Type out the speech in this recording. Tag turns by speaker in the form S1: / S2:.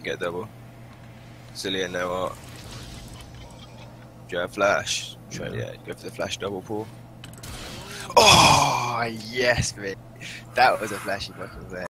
S1: can get double. Cillian, know what? Do you have flash? Try, yeah, go for the flash double pull. Oh, yes, mate. That was a flashy fucking there.